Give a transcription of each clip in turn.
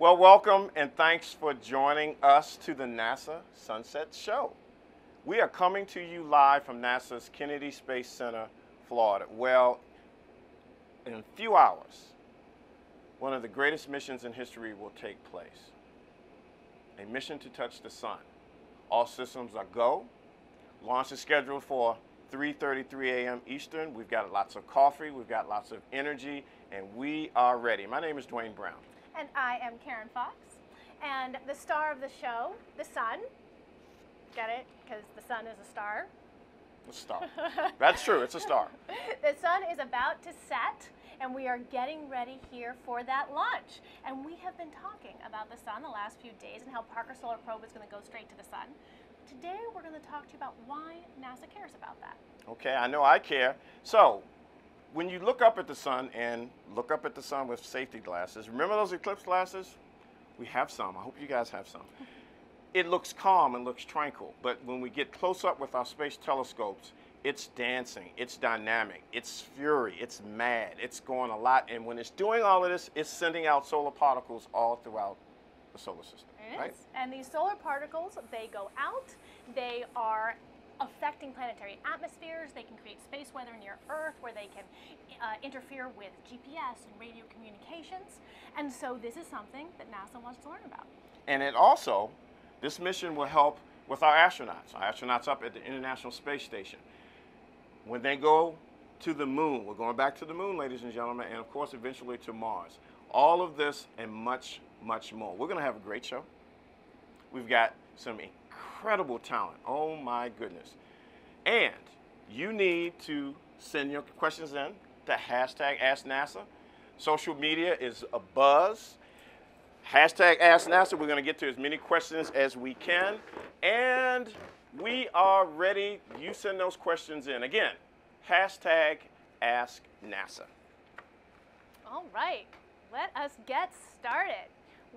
Well, welcome and thanks for joining us to the NASA Sunset Show. We are coming to you live from NASA's Kennedy Space Center, Florida. Well, in a few hours, one of the greatest missions in history will take place. A mission to touch the sun. All systems are go. Launch is scheduled for 3.33 a.m. Eastern. We've got lots of coffee, we've got lots of energy, and we are ready. My name is Dwayne Brown. And I am Karen Fox. And the star of the show, the sun, get it? Because the sun is a star. A star. That's true, it's a star. the sun is about to set, and we are getting ready here for that launch. And we have been talking about the sun the last few days and how Parker Solar Probe is going to go straight to the sun. Today, we're going to talk to you about why NASA cares about that. Okay, I know I care. So, when you look up at the sun and look up at the sun with safety glasses, remember those eclipse glasses? We have some. I hope you guys have some. It looks calm and looks tranquil, but when we get close up with our space telescopes, it's dancing, it's dynamic, it's fury, it's mad, it's going a lot. And when it's doing all of this, it's sending out solar particles all throughout the solar system. It right? is. And these solar particles, they go out, they are affecting planetary atmospheres. They can create space weather near Earth where they can uh, interfere with GPS and radio communications. And so this is something that NASA wants to learn about. And it also, this mission will help with our astronauts, our astronauts up at the International Space Station. When they go to the moon, we're going back to the moon, ladies and gentlemen, and of course, eventually to Mars. All of this and much, much more. We're going to have a great show. We've got some incredible talent. Oh my goodness. And you need to send your questions in to hashtag Ask NASA. Social media is a buzz. Hashtag Ask NASA. We're going to get to as many questions as we can. And we are ready. You send those questions in. Again, hashtag Ask NASA. All right, let us get started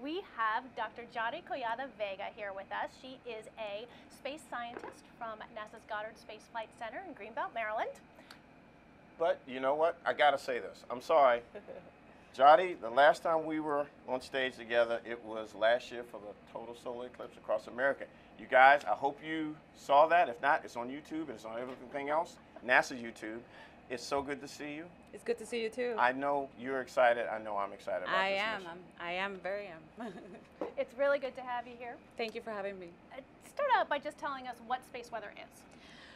we have Dr. Yari Collado Vega here with us. She is a space scientist from NASA's Goddard Space Flight Center in Greenbelt, Maryland. But you know what? I got to say this. I'm sorry. Yari, the last time we were on stage together, it was last year for the total solar eclipse across America. You guys, I hope you saw that. If not, it's on YouTube and it's on everything else, NASA YouTube. It's so good to see you. It's good to see you too. I know you're excited. I know I'm excited about I this am. mission. I'm, I am very am. it's really good to have you here. Thank you for having me. Uh, start out by just telling us what space weather is.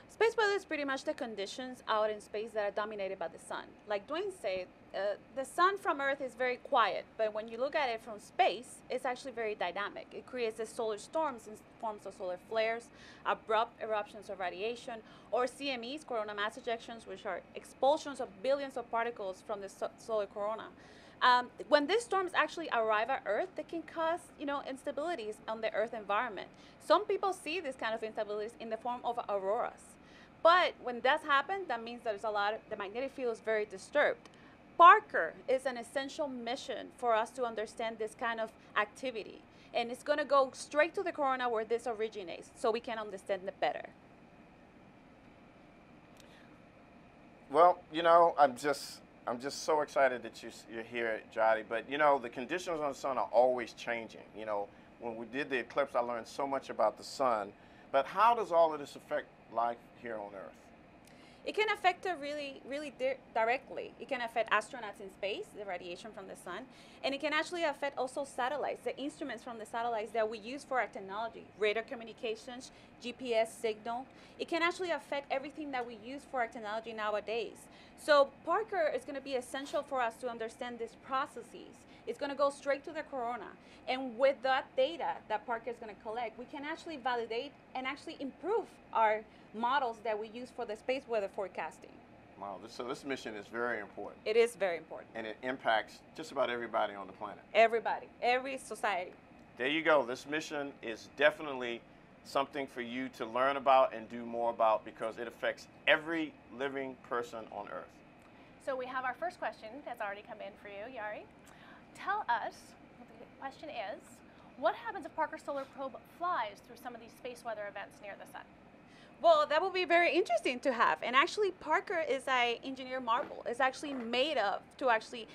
Space weather is pretty much the conditions out in space that are dominated by the sun. Like Dwayne said, uh, the sun from Earth is very quiet, but when you look at it from space, it's actually very dynamic. It creates the solar storms in forms of solar flares, abrupt eruptions of radiation, or CMEs, corona mass ejections, which are expulsions of billions of particles from the so solar corona. Um, when these storms actually arrive at Earth, they can cause, you know, instabilities on the Earth environment. Some people see this kind of instabilities in the form of auroras. But when that happens, that means there's a lot, of, the magnetic field is very disturbed. Parker is an essential mission for us to understand this kind of activity. And it's going to go straight to the corona where this originates so we can understand it better. Well, you know, I'm just I'm just so excited that you, you're here, Yari. But you know, the conditions on the sun are always changing. You know, when we did the eclipse, I learned so much about the sun. But how does all of this affect life here on Earth? It can affect it really, really di directly. It can affect astronauts in space, the radiation from the sun, and it can actually affect also satellites, the instruments from the satellites that we use for our technology, radar communications, GPS signal. It can actually affect everything that we use for our technology nowadays. So Parker is going to be essential for us to understand these processes it's going to go straight to the corona. And with that data that Parker is going to collect, we can actually validate and actually improve our models that we use for the space weather forecasting. Wow, this, so this mission is very important. It is very important. And it impacts just about everybody on the planet. Everybody, every society. There you go. This mission is definitely something for you to learn about and do more about because it affects every living person on Earth. So we have our first question that's already come in for you, Yari tell us, the question is, what happens if Parker Solar Probe flies through some of these space weather events near the sun? Well, that would be very interesting to have. And actually, Parker is a engineer marvel. It's actually made of to actually,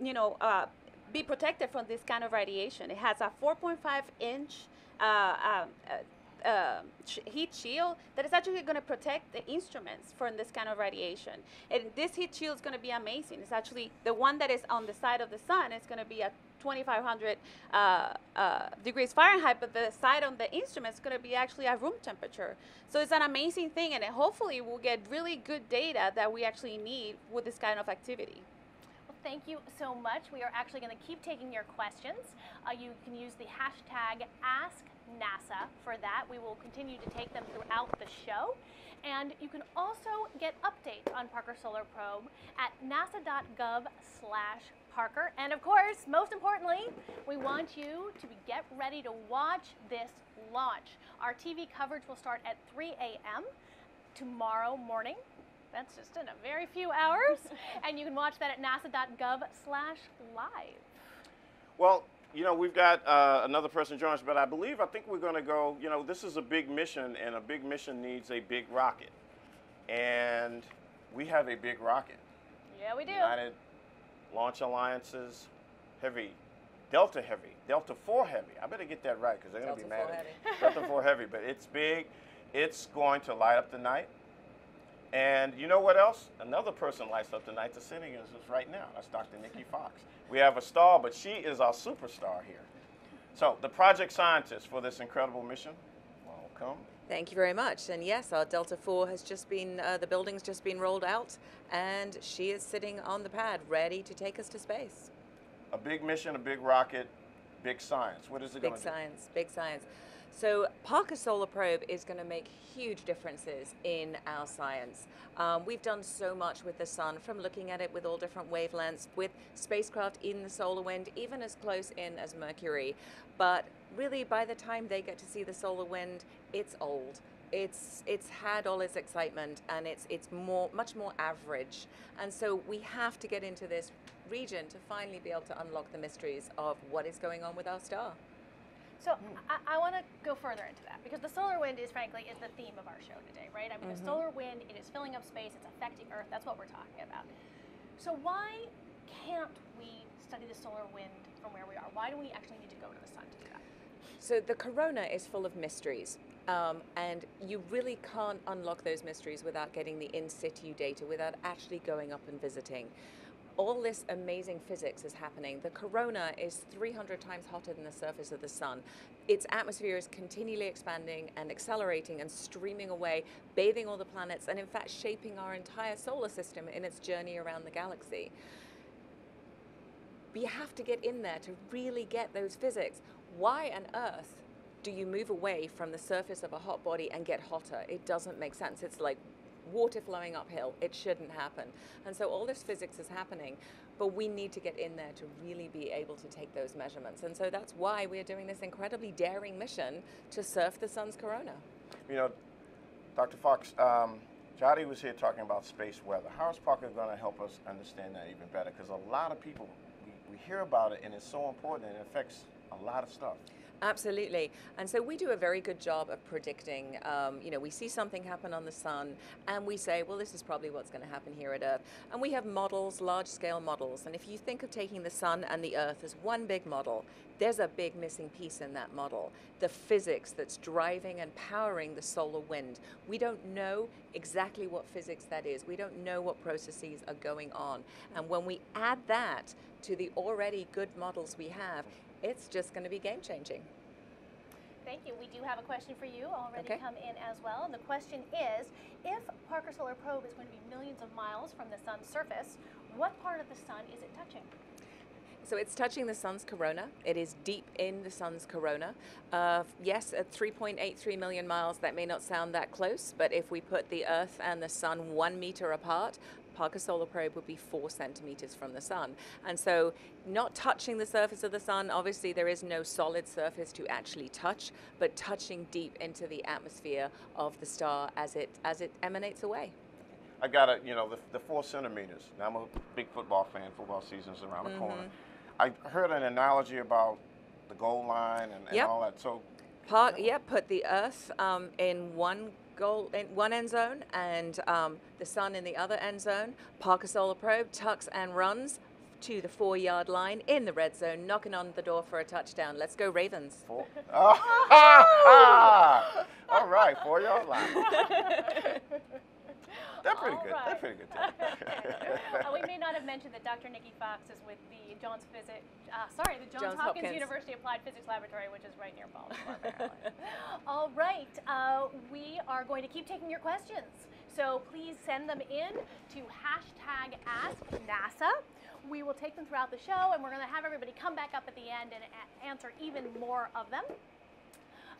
you know, uh, be protected from this kind of radiation. It has a 4.5 inch uh, um, uh, uh, heat shield that is actually going to protect the instruments from this kind of radiation. And this heat shield is going to be amazing. It's actually the one that is on the side of the sun is going to be at 2500 uh, uh, degrees Fahrenheit, but the side on the instrument is going to be actually at room temperature. So it's an amazing thing, and hopefully we'll get really good data that we actually need with this kind of activity. Thank you so much. We are actually going to keep taking your questions. Uh, you can use the hashtag AskNASA for that. We will continue to take them throughout the show. And you can also get updates on Parker Solar Probe at nasa.gov slash Parker. And of course, most importantly, we want you to get ready to watch this launch. Our TV coverage will start at 3 a.m. tomorrow morning. That's just in a very few hours. and you can watch that at nasa.gov slash live. Well, you know, we've got uh, another person joining us, but I believe, I think we're going to go, you know, this is a big mission, and a big mission needs a big rocket. And we have a big rocket. Yeah, we do. United Launch Alliances, heavy, Delta heavy, Delta 4 heavy. I better get that right because they're going to be mad 4 at me. Delta 4 heavy, but it's big. It's going to light up the night. And you know what else? Another person lights up tonight the night that's sitting us right now. That's Dr. Nikki Fox. We have a star, but she is our superstar here. So, the project scientist for this incredible mission, welcome. Thank you very much. And yes, our Delta 4 has just been, uh, the building's just been rolled out, and she is sitting on the pad ready to take us to space. A big mission, a big rocket, big science. What is it going Big to do? science, big science. So, Parker Solar Probe is going to make huge differences in our science. Um, we've done so much with the sun, from looking at it with all different wavelengths, with spacecraft in the solar wind, even as close in as Mercury. But really, by the time they get to see the solar wind, it's old. It's it's had all its excitement, and it's it's more much more average. And so we have to get into this region to finally be able to unlock the mysteries of what is going on with our star. So I, I want to go further into that because the solar wind is frankly is the theme of our show today, right? I mean, the solar wind it is filling up space, it's affecting Earth. That's what we're talking about. So why can't we study the solar wind from where we are? Why do we actually need to go to the sun to do that? So the corona is full of mysteries. Um, and you really can't unlock those mysteries without getting the in situ data, without actually going up and visiting. All this amazing physics is happening. The corona is 300 times hotter than the surface of the sun. Its atmosphere is continually expanding and accelerating and streaming away, bathing all the planets, and in fact, shaping our entire solar system in its journey around the galaxy. But you have to get in there to really get those physics. Why on earth do you move away from the surface of a hot body and get hotter? It doesn't make sense. It's like water flowing uphill. It shouldn't happen. And so all this physics is happening, but we need to get in there to really be able to take those measurements. And so that's why we're doing this incredibly daring mission to surf the sun's corona. You know, Dr. Fox, um, Jody was here talking about space weather. How is Parker going to help us understand that even better? Because a lot of people, we, we hear about it and it's so important and it affects a lot of stuff. Absolutely. And so we do a very good job of predicting. Um, you know, we see something happen on the sun and we say, well, this is probably what's going to happen here at Earth. And we have models, large scale models. And if you think of taking the sun and the Earth as one big model, there's a big missing piece in that model the physics that's driving and powering the solar wind. We don't know exactly what physics that is, we don't know what processes are going on. And when we add that to the already good models we have, it's just going to be game changing. Thank you. We do have a question for you already Okay. come in as well. And the question is if Parker Solar Probe is going to be millions of miles from the sun's surface, what part of the sun is it touching? So it's touching the sun's corona. It is deep in the sun's corona. Uh, yes, at 3.83 million miles, that may not sound that close, but if we put the Earth and the sun one meter apart, Parker Solar Probe would be four centimeters from the sun. And so, not touching the surface of the sun, obviously, there is no solid surface to actually touch, but touching deep into the atmosphere of the star as it, as it emanates away. I got to, you know, the, the four centimeters. Now, I'm a big football fan. Football season's around the corner. I heard an analogy about the goal line and, and Yep. all that. So, Park, yeah, put the Earth um, in one goal in one end zone and um, the Sun in the other end zone. Parker Solar Probe tucks and runs to the four yard line in the red zone, knocking on the door for a touchdown. Let's go, Ravens. Four. All right, four yard line. They're pretty All good. They're pretty good. Team. uh, we may not have mentioned that Dr. Nikki Fox is with the Johns Physics, uh, sorry, the Johns, Johns Hopkins, Hopkins. University Applied Physics Laboratory, which is right near Baltimore. Maryland. All right, uh, we are going to keep taking your questions. So please send them in to hashtag Ask NASA. We will take them throughout the show, and we're going to have everybody come back up at the end and a- answer even more of them.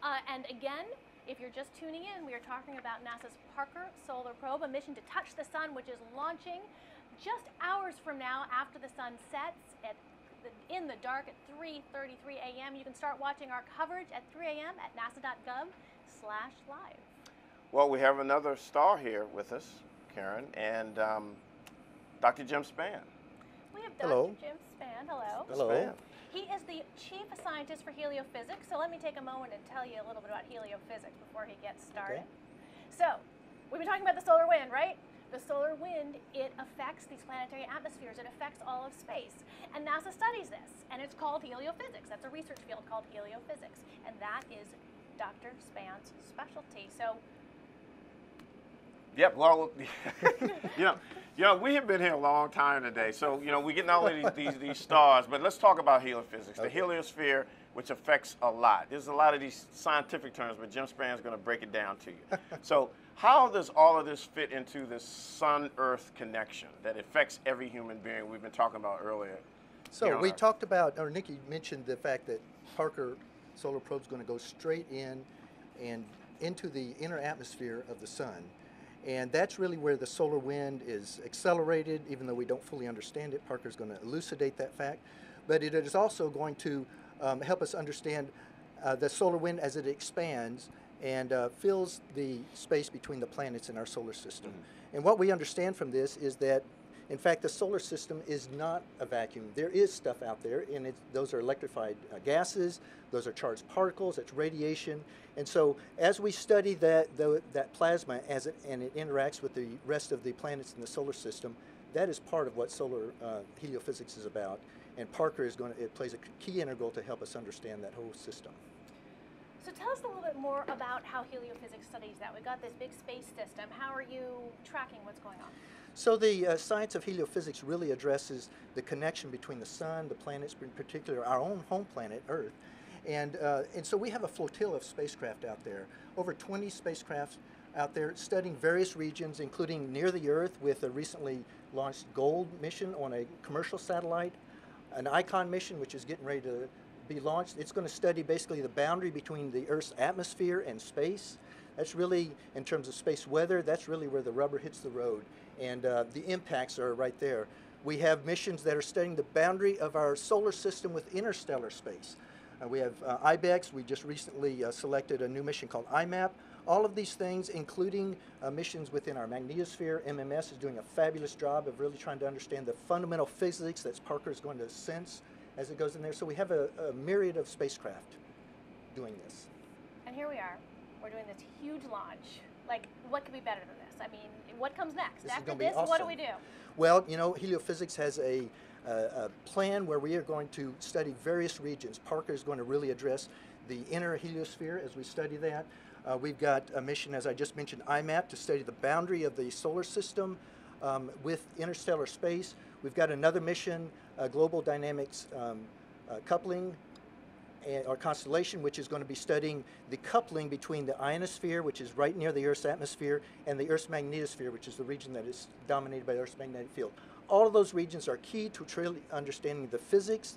Uh, and again, if you're just tuning in, we are talking about NASA's Parker Solar Probe, a mission to touch the sun, which is launching just hours from now after the sun sets at the, in the dark at 3:33 a.m. You can start watching our coverage at 3 a.m. at nasa.gov/live. Well, we have another star here with us, Karen, and um, Dr. Jim Spann. We have Dr. Hello. Jim Spann. Hello. Hello. Spann. He is the chief scientist for heliophysics. So let me take a moment and tell you a little bit about heliophysics before he gets started. So, we've been talking about the solar wind, right? The solar wind, it affects these planetary atmospheres. It affects all of space. And NASA studies this, and it's called heliophysics. That's a research field called heliophysics. And that is Dr. Spann's specialty. So, Yep. Well, you know, you know, we have been here a long time today, so you know, we get not only these, these these stars, but let's talk about heliophysics, the heliosphere, which affects a lot. There's a lot of these scientific terms, but Jim Spann is going to break it down to you. so, how does all of this fit into this Sun-Earth connection that affects every human being we've been talking about earlier? So we talked about, or Nikki mentioned the fact that Parker Solar Probe is going to go straight in and into the inner atmosphere of the sun. And that's really where the solar wind is accelerated, even though we don't fully understand it. Parker's going to elucidate that fact. But it is also going to um, help us understand uh, the solar wind as it expands and uh, fills the space between the planets in our solar system. And what we understand from this is that, in fact, the solar system is not a vacuum. There is stuff out there, and those are electrified uh, gases, those are charged particles, it's radiation. And so, as we study that, tho- that plasma as it, and it interacts with the rest of the planets in the solar system, that is part of what solar uh, heliophysics is about. And Parker is going to, it plays a key integral to help us understand that whole system. so tell us a little bit more about how heliophysics studies that. We've got this big space system. How are you tracking what's going on? So the uh, science of heliophysics really addresses the connection between the sun, the planets, in particular our own home planet, Earth. And, uh, and so we have a flotilla of spacecraft out there, over 20 spacecraft out there studying various regions, including near the Earth with a recently launched GOLD mission on a commercial satellite, an ICON mission, which is getting ready to be launched. It's going to study basically the boundary between the Earth's atmosphere and space. That's really, in terms of space weather, that's really where the rubber hits the road. And uh, the impacts are right there. We have missions that are studying the boundary of our solar system with interstellar space. Uh, we have uh, IBEX. We just recently uh, selected a new mission called IMAP. All of these things, including uh, missions within our magnetosphere, MMS is doing a fabulous job of really trying to understand the fundamental physics that Parker is going to sense as it goes in there. So we have a, a myriad of spacecraft doing this. And here we are. We're doing this huge launch. Like, what could be better than this? I mean, what comes next? This After this, what do we do? Well, you know, heliophysics has a, a, a plan where we are going to study various regions. Parker is going to really address the inner heliosphere as we study that. Uh, we've got a mission, as I just mentioned, IMAP, to study the boundary of the solar system um, with interstellar space. We've got another mission, uh, Global Dynamics um, uh, Coupling, or constellation, which is going to be studying the coupling between the ionosphere, which is right near the Earth's atmosphere, and the Earth's magnetosphere, which is the region that is dominated by the Earth's magnetic field. All of those regions are key to truly understanding the physics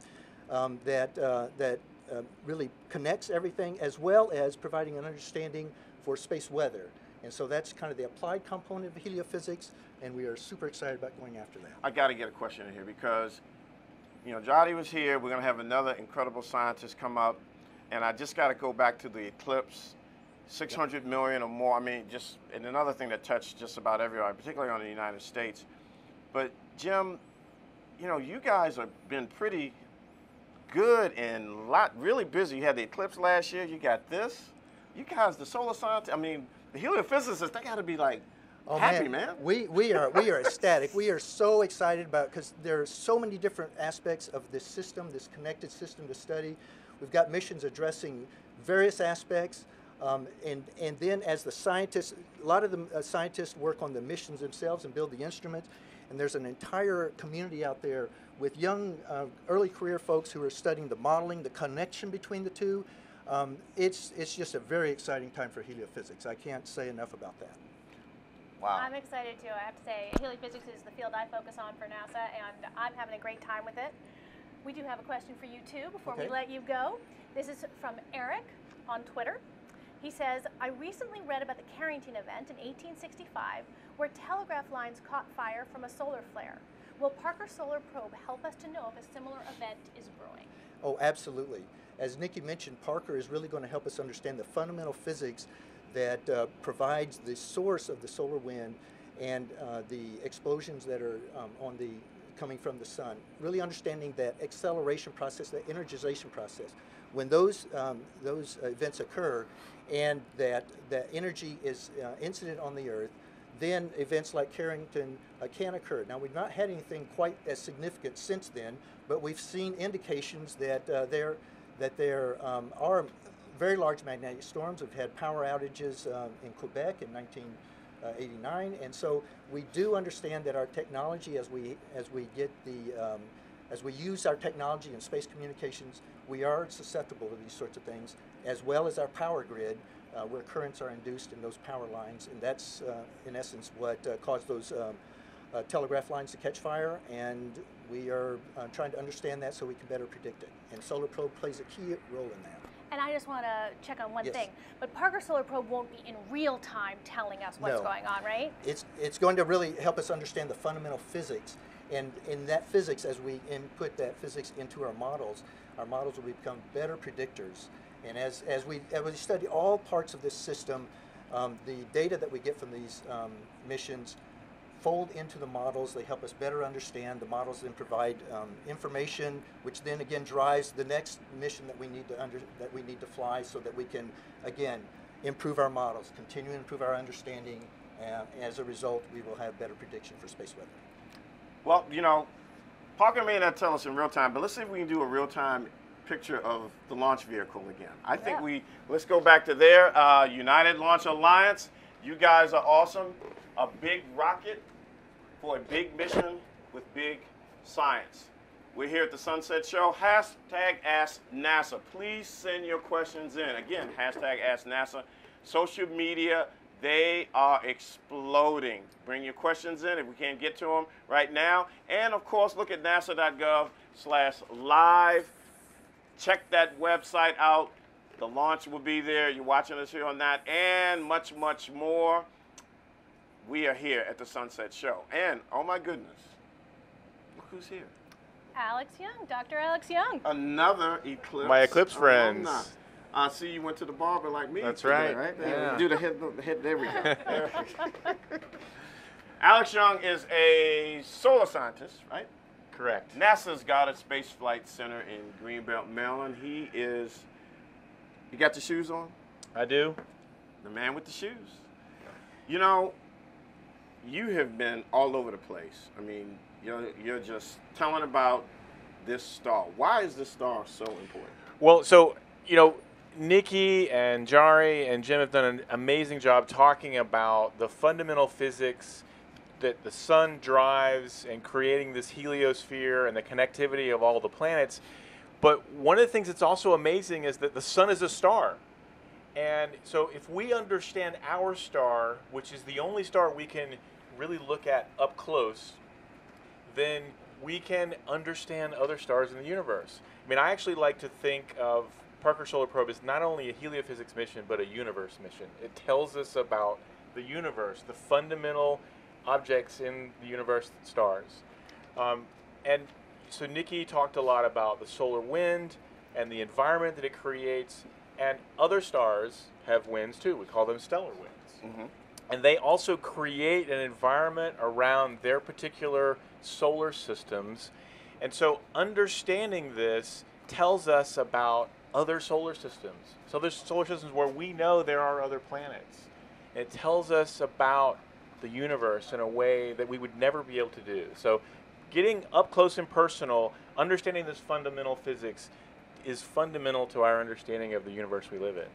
um, that, uh, that uh, really connects everything, as well as providing an understanding for space weather. And so that's kind of the applied component of heliophysics, and we are super excited about going after that. I got to get a question in here because, you know, Jody was here. We're going to have another incredible scientist come up. And I just got to go back to the eclipse 600 million or more. I mean, just, and another thing that touched just about everyone, particularly on the United States. But, Jim, you know, you guys have been pretty good and lot really busy. You had the eclipse last year. You got this. You guys, the solar scientists, I mean, the heliophysicists, they got to be like Oh, happy, man. We, we are we are ecstatic. We are so excited about because there are so many different aspects of this system, this connected system to study. We've got missions addressing various aspects, um, and and then as the scientists, a lot of the uh, scientists work on the missions themselves and build the instruments. And there's an entire community out there with young, uh, early career folks who are studying the modeling, the connection between the two. Um, it's it's just a very exciting time for heliophysics. I can't say enough about that. Wow. I'm excited too. I have to say, heliophysics is the field I focus on for NASA, and I'm having a great time with it. We do have a question for you too before Okay. we let you go. This is from Eric on Twitter. He says, I recently read about the Carrington event in 1865 where telegraph lines caught fire from a solar flare. Will Parker Solar Probe help us to know if a similar event is brewing? Oh, absolutely. As Nikki mentioned, Parker is really going to help us understand the fundamental physics that uh, provides the source of the solar wind and uh, the explosions that are um, on the coming from the sun. Really understanding that acceleration process, that energization process. When those um, those events occur, and that that energy is uh, incident on the Earth, then events like Carrington uh, can occur. Now, we've not had anything quite as significant since then, but we've seen indications that uh, there that there um, are very large magnetic storms. We've had power outages um, in Quebec in 1989, and so we do understand that our technology, as we as we get the um, as we use our technology in space communications, we are susceptible to these sorts of things, as well as our power grid, uh, where currents are induced in those power lines, and that's uh, in essence what uh, caused those um, uh, telegraph lines to catch fire. And we are uh, trying to understand that so we can better predict it. And Solar Probe plays a key role in that. And I just want to check on one Yes. thing. But Parker Solar Probe won't be in real time telling us what's No. going on, right? It's, it's going to really help us understand the fundamental physics. And in that physics, as we input that physics into our models, our models will become better predictors. And as, as, we, as we study all parts of this system, um, the data that we get from these um, missions fold into the models. They help us better understand. The models then provide um, information, which then again drives the next mission that we need to under, that we need to fly, so that we can again improve our models, continue to improve our understanding. And as a result, we will have better prediction for space weather. Well, you know, Parker may not tell us in real time, but let's see if we can do a real time picture of the launch vehicle again. I think we let's go back to there. Uh, United Launch Alliance. You guys are awesome. A big rocket for a big mission with big science. We're here at the Sunset Show. Hashtag Ask NASA. Please send your questions in. Again, hashtag Ask NASA. Social media, they are exploding. Bring your questions in if we can't get to them right now. And of course, look at nasa.gov slash live. Check that website out. The launch will be there. You're watching us here on that and much, much more. We are here at the Sunset Show. And oh my goodness, look who's here. Alex Young, Dr. Alex Young. Another Eclipse. My Eclipse alumni. friends. I see you went to the barber like me. That's today, right. There, Yeah. Do the head, the head. There we go. Alex Young is a solar scientist, right? Correct. NASA's Goddard Space Flight Center in Greenbelt, Maryland. He is. You got the shoes on? I do. The man with the shoes. You know, you have been all over the place. I mean, you're, you're just telling about this star. Why is this star so important? Well, so you know, Nikki and Yari and Jim have done an amazing job talking about the fundamental physics that the sun drives and creating this heliosphere and the connectivity of all the planets. But one of the things that's also amazing is that the sun is a star. And so if we understand our star, which is the only star we can really look at up close, then we can understand other stars in the universe. I mean, I actually like to think of Parker Solar Probe as not only a heliophysics mission, but a universe mission. It tells us about the universe, the fundamental objects in the universe, stars. Um, and so Nikki talked a lot about the solar wind and the environment that it creates. And other stars have winds too. We call them stellar winds and they also create an environment around their particular solar systems. And so understanding this tells us about other solar systems. So there's solar systems where we know there are other planets. It tells us about the universe in a way that we would never be able to do. So, getting up close and personal, understanding this fundamental physics, is fundamental to our understanding of the universe we live in.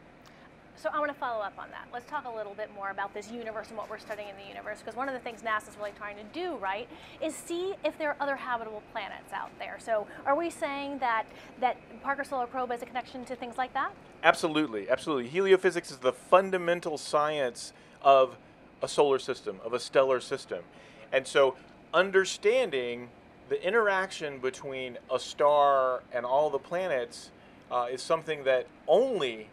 So I want to follow up on that. Let's talk a little bit more about this universe and what we're studying in the universe, because one of the things NASA's really trying to do, right, is see if there are other habitable planets out there. So are we saying that that Parker Solar Probe has a connection to things like that? Absolutely, absolutely. Heliophysics is the fundamental science of a solar system, of a stellar system. And so understanding the interaction between a star and all the planets uh, is something that only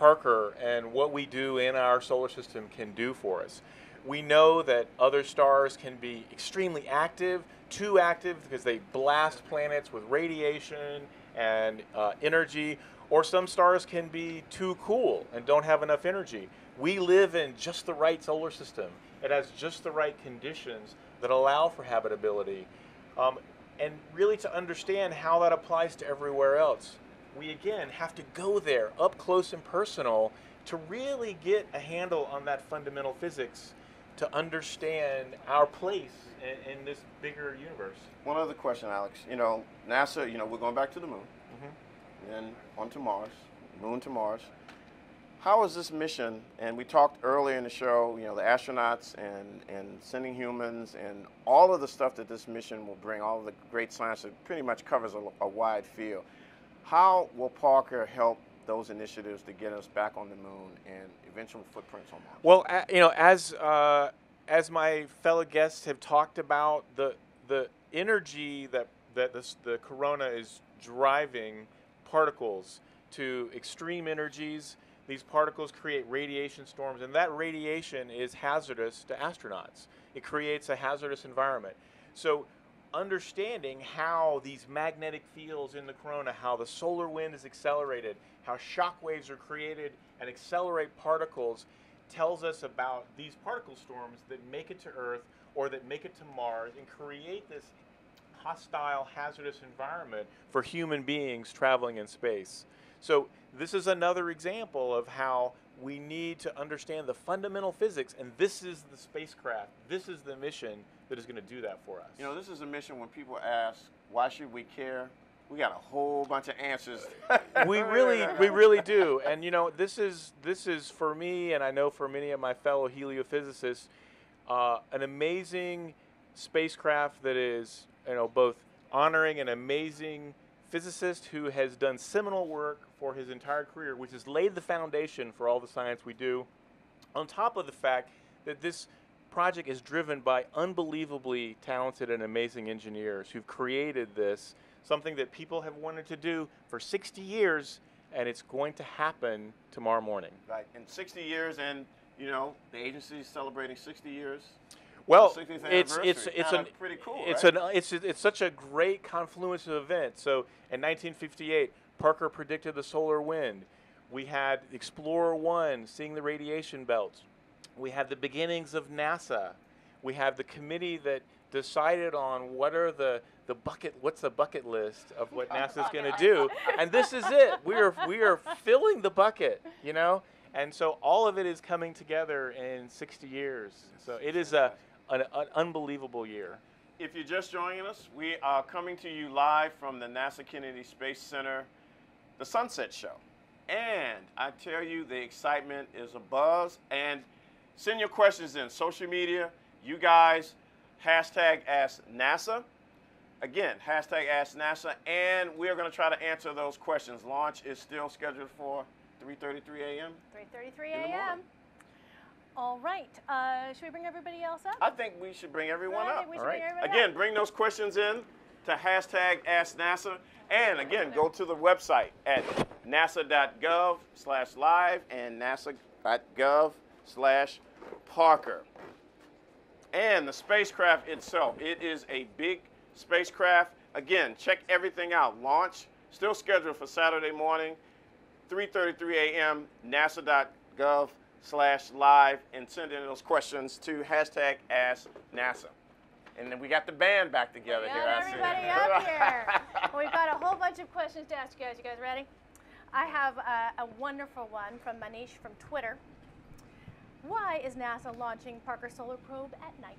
Parker and what we do in our solar system can do for us. We know that other stars can be extremely active, too active because they blast planets with radiation and uh, energy, or some stars can be too cool and don't have enough energy. We live in just the right solar system. It has just the right conditions that allow for habitability. Um, and really to understand how that applies to everywhere else, we again have to go there up close and personal to really get a handle on that fundamental physics to understand our place in, in this bigger universe. One other question, Alex. You know, NASA, you know, we're going back to the moon, mm-hmm. then on to Mars, moon to Mars. How is this mission, and we talked earlier in the show, you know, the astronauts and, and sending humans and all of the stuff that this mission will bring, all of the great science that pretty much covers a, a wide field. How will Parker help those initiatives to get us back on the moon and eventual footprints on Mars? Well, you know, as uh, as my fellow guests have talked about, the the energy that that this, the corona is driving particles to extreme energies. These particles create radiation storms, and that radiation is hazardous to astronauts. It creates a hazardous environment. So, understanding how these magnetic fields in the corona, how the solar wind is accelerated, how shock waves are created and accelerate particles, tells us about these particle storms that make it to Earth or that make it to Mars and create this hostile, hazardous environment for human beings traveling in space. So, this is another example of how we need to understand the fundamental physics, and this is the spacecraft, this is the mission that is going to do that for us. You know, this is a mission when people ask, why should we care? We got a whole bunch of answers. we really we really do and you know this is this is for me and i know for many of my fellow heliophysicists uh, an amazing spacecraft that is you know both honoring an amazing physicist who has done seminal work for his entire career which has laid the foundation for all the science we do on top of the fact that this project is driven by unbelievably talented and amazing engineers who've created this something that people have wanted to do for 60 years and it's going to happen tomorrow morning Right, in 60 years, and you know, the agency is celebrating 60 years. Well 60th it's it's it's an pretty cool, it's right? an it's it's such a great confluence of events. So in 1958 parker predicted the solar wind. We had explorer 1 seeing the radiation belts. We had the beginnings of nasa. We have the committee that decided on what are the the bucket what's the bucket list of what NASA's going to do. And this is it. We are we are filling the bucket you know? And so all of it is coming together in 60 years. So it is a an, an unbelievable year If you're just joining us, we are coming to you live from the NASA Kennedy Space Center, the Sunset Show. And I tell you, the excitement is a buzz. And send your questions in social media. You guys, hashtag Ask NASA. Again, hashtag Ask NASA. And we're going to try to answer those questions. Launch is still scheduled for 3.33 a.m. 3:33 In the a.m. morning. All right. Uh, should we bring everybody else up? I think we should bring everyone I up. we All right. bring Again, up. bring those questions in to hashtag Ask NASA. And again, go to the website at nasa.gov slash live and nasa.gov slash Parker. And the spacecraft itself, it is a big spacecraft. Again, check everything out. Launch still scheduled for Saturday morning, 3:33 a.m. NASA.gov slash live, and send in those questions to hashtag Ask NASA. And then we got the band back together We here. got I see. everybody up here. We've got a whole bunch of questions to ask you guys. You guys ready? I have a, a wonderful one from Manish from Twitter. Why is NASA launching Parker Solar Probe at night?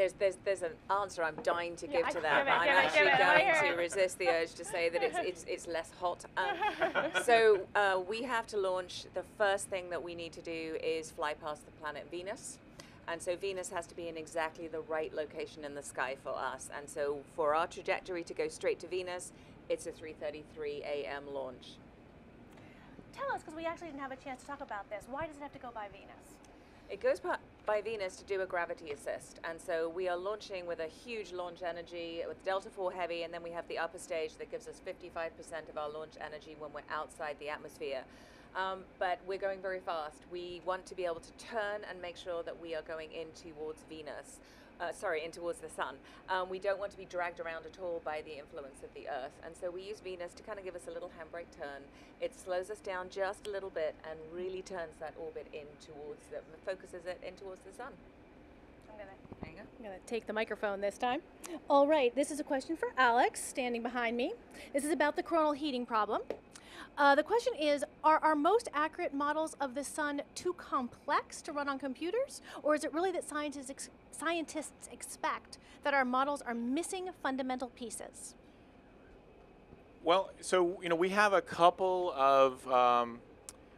There's, there's, there's an answer I'm dying to Yeah, give I- to that, give it, but I'm actually it, going to resist the urge to say that it's, it's, it's less hot. Um, so uh, we have to launch. The first thing that we need to do is fly past the planet Venus. And so Venus has to be in exactly the right location in the sky for us. And so for our trajectory to go straight to Venus, it's a 3:33 a.m. launch. Tell us, because we actually didn't have a chance to talk about this. Why does it have to go by Venus? It goes by, by Venus to do a gravity assist, and so we are launching with a huge launch energy with Delta IV Heavy, and then we have the upper stage that gives us 55% of our launch energy when we're outside the atmosphere. Um, but we're going very fast. We want to be able to turn and make sure that we are going in towards Venus. Uh, sorry, in towards the sun. Um, we don't want to be dragged around at all by the influence of the Earth, and so we use Venus to kind of give us a little handbrake turn. It slows us down just a little bit and really turns that orbit in towards the, focuses it in towards the sun. I'm gonna There you go. I'm going to take the microphone this time. All right, this is a question for Alex, standing behind me. This is about the coronal heating problem. Uh, the question is Are our most accurate models of the sun too complex to run on computers? Or is it really that scientists, ex- scientists expect that our models are missing fundamental pieces? Well, so you know we have a couple of um,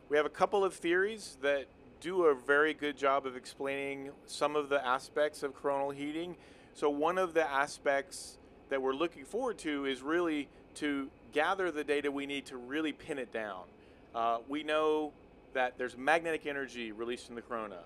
we have a couple of theories that do a very good job of explaining some of the aspects of coronal heating. So one of the aspects that we're looking forward to is really to gather the data we need to really pin it down. Uh, we know that there's magnetic energy released in the corona.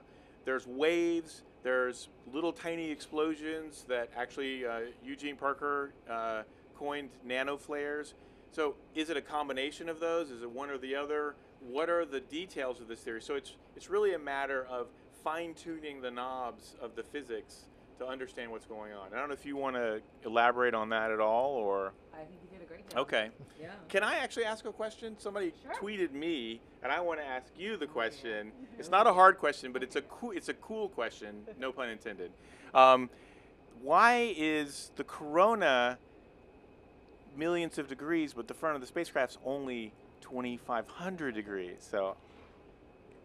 There's waves. There's little tiny explosions that actually uh, Eugene Parker uh, coined nanoflares. So is it a combination of those? Is it one or the other? What are the details of this theory? So it's it's really a matter of fine tuning the knobs of the physics to understand what's going on. I don't know if you want to elaborate on that at all, or I think you did a great job. okay. Yeah. Can I actually ask a question? Somebody Sure. tweeted me, and I want to ask you the question. It's not a hard question, but it's a cool, it's a cool question. No pun intended. Um, why is the corona millions of degrees, but the front of the spacecraft's only 2,500 degrees? So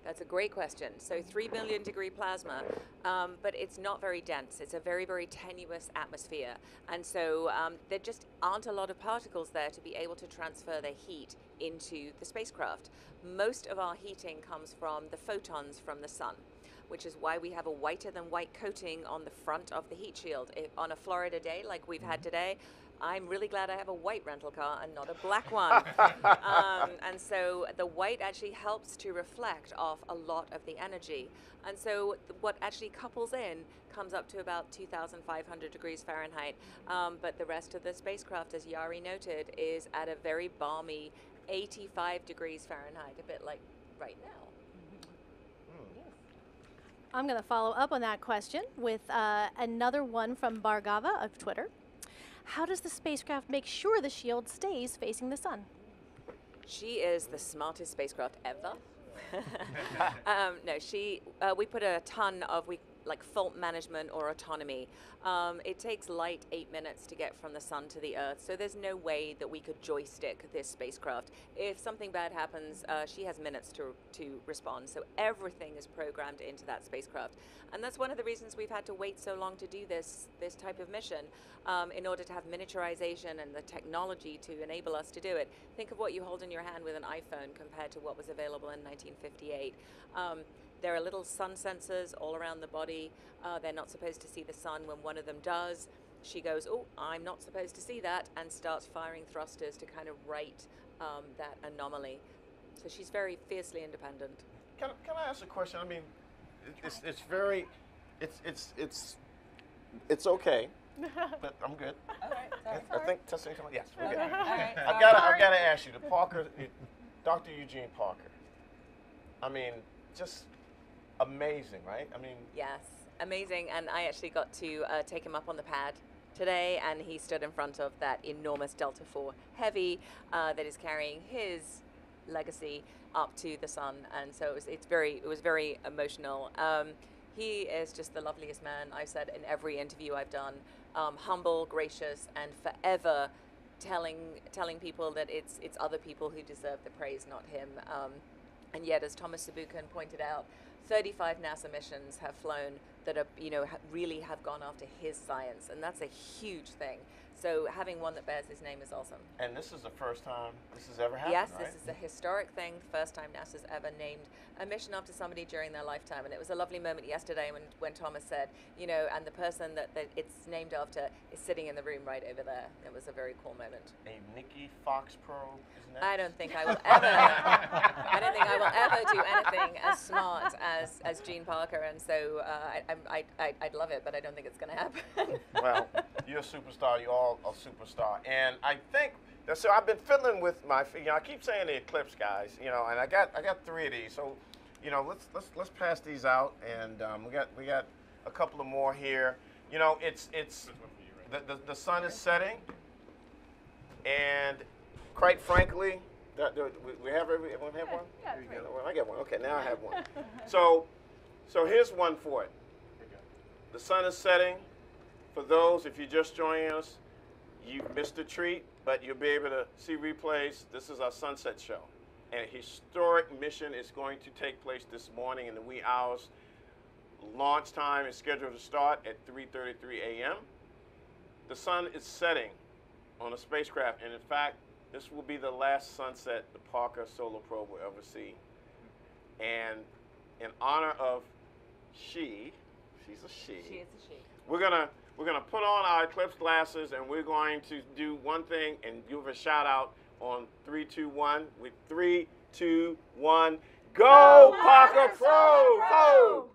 That's a great question. So, 3 billion degree plasma, um, but it's not very dense. It's a very, very tenuous atmosphere. And so, um, there just aren't a lot of particles there to be able to transfer the heat into the spacecraft. Most of our heating comes from the photons from the sun. Which is why we have a whiter than white coating on the front of the heat shield. If, on a Florida day like we've had today, I'm really glad I have a white rental car and not a black one. um, and so the white actually helps to reflect off a lot of the energy. And so th- what actually couples in comes up to about 2,500 degrees Fahrenheit. Um, but the rest of the spacecraft, as Yari noted, is at a very balmy 85 degrees Fahrenheit, a bit like right now. I'm going to follow up on that question with uh, another one from Bargava of Twitter. How does the spacecraft make sure the shield stays facing the sun? She is the smartest spacecraft ever. um, no, she. Uh, we put a ton of we like fault management or autonomy. Um, it takes light eight minutes to get from the sun to the Earth, so there's no way that we could joystick this spacecraft. If something bad happens, uh, she has minutes to to respond. So everything is programmed into that spacecraft, and that's one of the reasons we've had to wait so long to do this this type of mission, um, in order to have miniaturization and the technology to enable us to do it. Think of what you hold in your hand with an iPhone compared to what was available in 1958. Um, there are little sun sensors all around the body. Uh, they're not supposed to see the sun. When one of them does, she goes, "Oh, I'm not supposed to see that," and starts firing thrusters to kind of right um, that anomaly. So she's very fiercely independent. Can, can I ask a question? I mean, it's, it's very, it's, it's, it's, it's okay, but I'm good. All right, sorry. I think testing, come on. yes, we're good. I've got to, I've got to ask you, the Parker, Dr. Eugene Parker. I mean, just amazing, right? I mean, Yes, amazing. And I actually got to uh, take him up on the pad today, and he stood in front of that enormous Delta IV Heavy uh, that is carrying his legacy up to the sun. And so it was, it's very, it was very emotional. Um, he is just the loveliest man. I've said in every interview I've done, um, humble, gracious, and forever telling telling people that it's it's other people who deserve the praise, not him. Um, And yet, as Thomas Zurbuchen pointed out, 35 NASA missions have flown that are, you know, really have gone after his science, and that's a huge thing. So having one that bears his name is awesome. And this is the first time this has ever happened, yes, right? this is a historic thing. The first time NASA's ever named a mission after somebody during their lifetime, and it was a lovely moment yesterday when, when Thomas said, you know, and the person that, that it's named after is sitting in the room right over there. It was a very cool moment. A Nikki Fox next. I don't think I will ever. I don't think I will ever do anything as smart as, as Gene Parker, and so uh, I, I, I, I'd love it, but I don't think it's going to happen. well, you're a superstar. You're all a superstar, and I think that. So I've been fiddling with my. You know, I keep saying the Eclipse guys. You know, and I got I got three of these. So, you know, let's let's let's pass these out, and um, we got we got a couple of more here. You know, it's it's the the, the sun is setting, and quite frankly, that, do, we, we have every, everyone have one. yeah, You three. I got one. Okay, now I have one. so, so here's one for it. The sun is setting. For those, if you're just joining us, you've missed a treat, but you'll be able to see replays. This is our sunset show. And a historic mission is going to take place this morning in the wee hours. Launch time is scheduled to start at 3.33 a.m. The sun is setting on a spacecraft, and in fact, this will be the last sunset the Parker Solar Probe will ever see. And in honor of she, she's a she. she is a she. We're gonna we're gonna put on our eclipse glasses and we're going to do one thing and give a shout out on three, two, one. With three, two, one, go, Parker Pro! Pro!